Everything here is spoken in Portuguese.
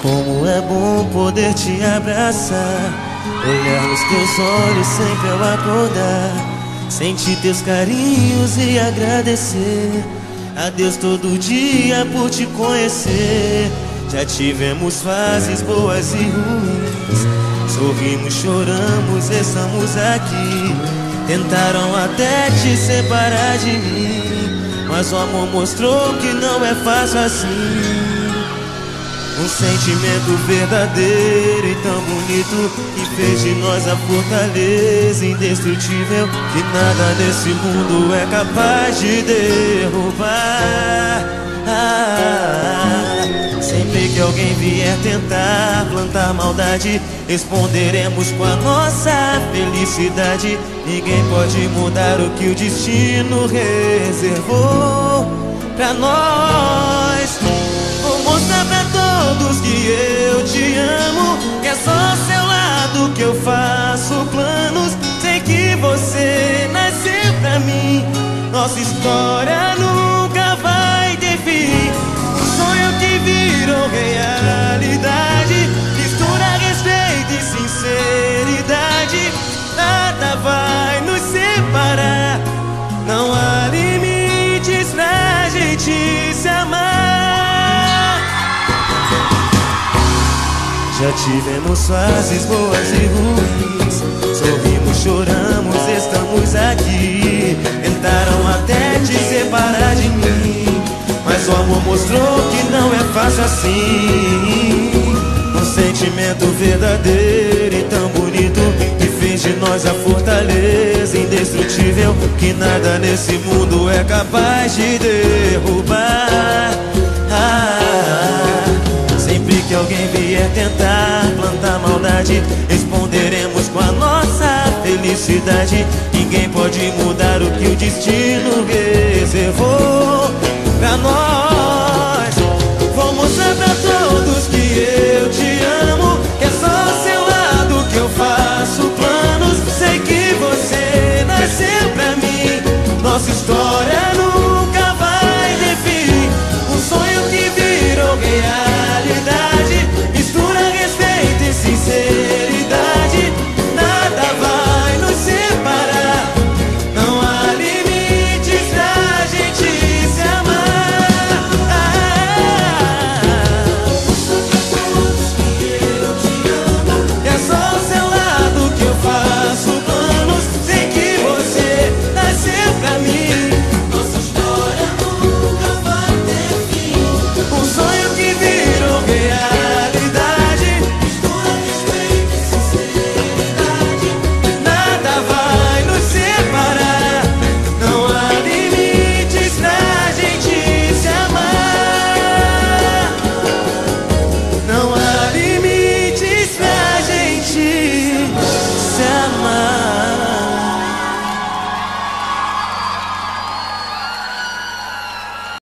Como é bom poder te abraçar, olhar nos teus olhos sempre ao acordar, sentir teus carinhos e agradecer a Deus todo dia por te conhecer. Já tivemos fases boas e ruins, sorrimos, choramos, estamos aqui. Tentaram até te separar de mim, mas o amor mostrou que não é fácil assim. Um sentimento verdadeiro e tão bonito Que fez de nós a fortaleza indestrutível Que nada nesse mundo é capaz de derrubar vier tentar plantar maldade Responderemos com a nossa felicidade Ninguém pode mudar o que o destino reservou pra nós Vou mostrar pra todos que eu te amo. Que é só seu lado que eu faço planos. Sei que você nasceu pra mim. Nossa história nunca vai ter fim. Um sonho que virou realidade. Não há limites pra gente se amar. Já tivemos fases boas e ruins. Sorrimos, choramos, estamos aqui. Tentaram até te separar de mim. Mas o amor mostrou que não é fácil assim. Um sentimento verdadeiro de nós a fortaleza indestrutível Que nada nesse mundo é capaz de derrubar que alguém vier tentar plantar maldade, responderemos com a nossa felicidade. Ninguém pode mudar o que o destino reservou.